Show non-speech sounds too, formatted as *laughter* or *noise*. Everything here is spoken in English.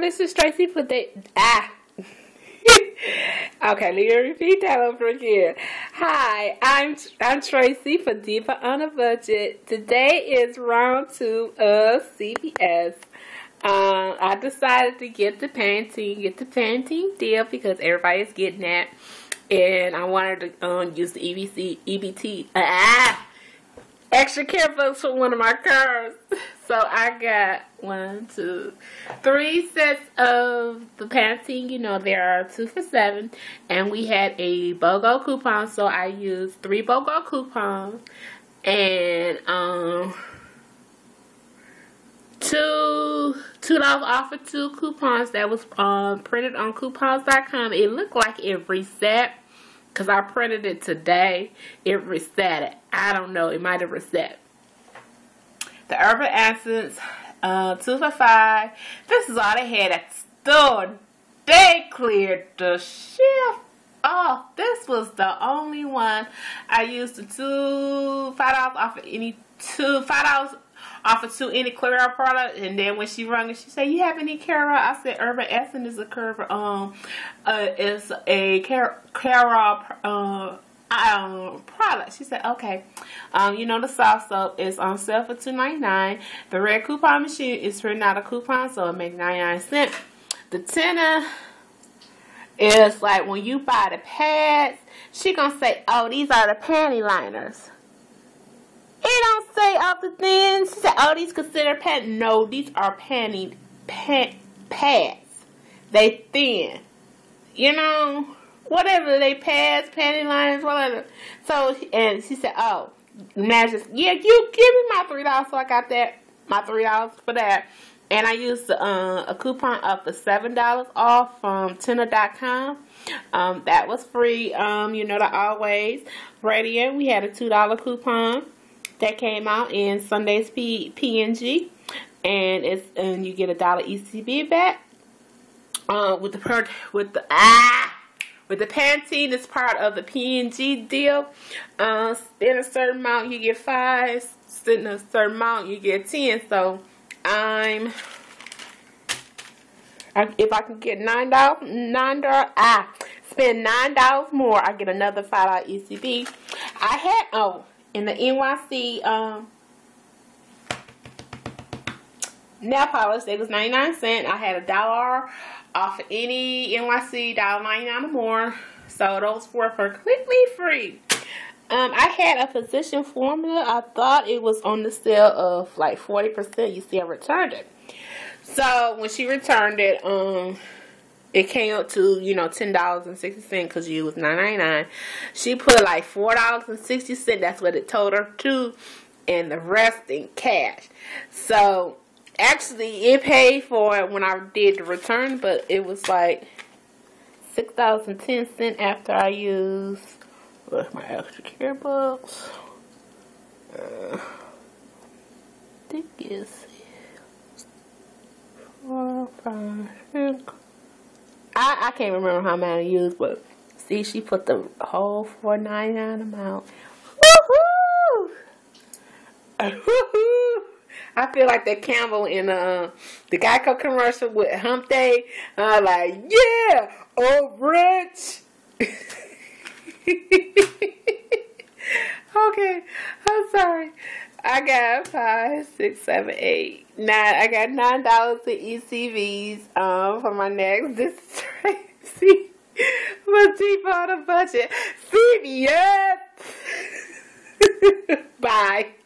This is Tracy for the ah. *laughs* okay, let me repeat that over again. Hi, I'm I'm Tracy for Diva on a Budget. Today is round two of CVS. Um, I decided to get the Pantene, get the Pantene deal because everybody's getting that, and I wanted to um, use the EBC EBT ah extra care bucks for one of my cars. So I got one, two, three sets of the Pantene. You know, there are two for seven. And we had a BOGO coupon, so I used three BOGO coupons. And, um, two two dollars off of two coupons that was um, printed on coupons.com. It looked like it reset because I printed it today. It reset it. I don't know. It might have reset. The Urban Essence uh, 2 for 5. This is all they had at the store. They cleared the shelf off. This was the only one I used the two $5 off of any two $5 Offer to any Carol product. And then when she rung and she said, you have any Carol? I said, Urban Essence is a curve, um, uh, is a Carol, uh, um, product. She said, okay. Um, you know the soft soap is on sale for two ninety nine. The red coupon machine is for not a coupon, so it makes 99 cents. The Tena is like when you buy the pads, she gonna say, oh, these are the panty liners. It don't say off the thing. She said, oh, these consider pad. No, these are panty pad, pads. They thin. You know, whatever they pads, panty liners, whatever. So, and she said, oh, Magic, yeah, you give me my three dollars. So I got that, my three dollars for that. And I used uh, a coupon of the seven dollars off from Tena.com. Um, that was free. Um, you know the always radiant. We had a two dollar coupon that came out in Sunday's P P&G, and it's and you get a dollar ECB back. Uh, with the per with the ah with the Pantene, it's part of the P&G deal. Uh, spend a certain amount, you get five. Spend a certain amount, you get ten. So I'm, I, if I can get nine dollars, nine dollars, ah, spend nine dollars more, I get another five dollar ECB. I had oh in the NYC um nail polish, it was 99 cents. I had a dollar off any NYC dollar 99 or more. So those for completely free. Um, I had a physician formula. I thought it was on the sale of like 40%. You see, I returned it. So when she returned it, um, it came up to, you know, $10.60 because you was $9.99. She put like $4.60. That's what it told her to. And the rest in cash. So actually it paid for it when I did the return, but it was like six dollars and ten cent after I used what's my extra care box. Uh, I think it's four, five, six. I I can't remember how many I used, but see, she put the whole four ninety nine amount. Woohoo! Woohoo! *laughs* I feel like that Campbell in uh, the Geico commercial with Hump Day. Uh, like, yeah, old rich. *laughs* okay, I'm sorry. I got five, six, seven, eight, nine. I got nine dollars in ECBs um, for my next. *laughs* This is Tracy. Deep on a budget. CVS. *laughs* Bye.